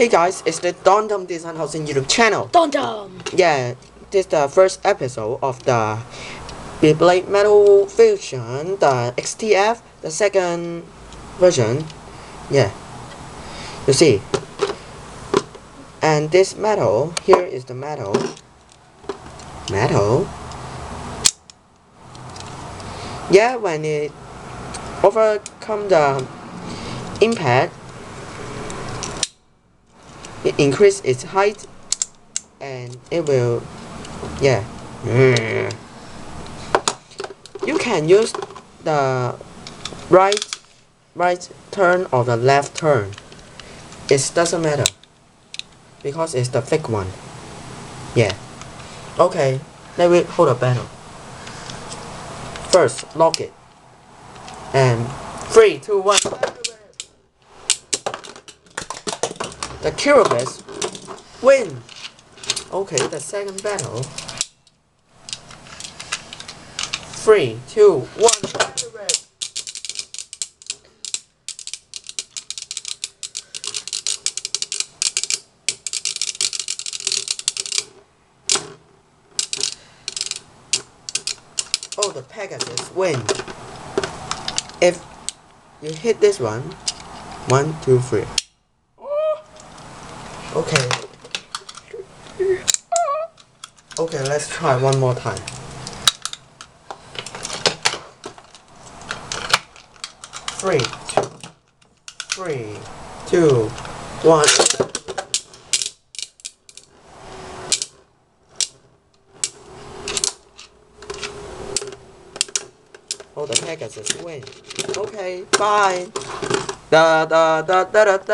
Hey guys, it's the DonDoum Design Housing YouTube channel. Dum. Yeah, this is the first episode of the Beyblade Metal Fusion, the XTS, the second version. Yeah, you see. And this metal, here is the metal. Metal. Yeah, when it overcome the impact, increase its height and it will yeah. You can use the right right turn or the left turn. It doesn't matter because it's the thick one. Yeah. Okay let me hold a battle first lock it. And three two one the Kerbecs win. Okay, the second battle. Three, two, one. Oh, the Pegasus win. If you hit this one, one, two, three. Okay. Okay, let's try one more time. Three, two, three, two, one. Oh, the Pegasus win. Okay, bye. Da da da da da da.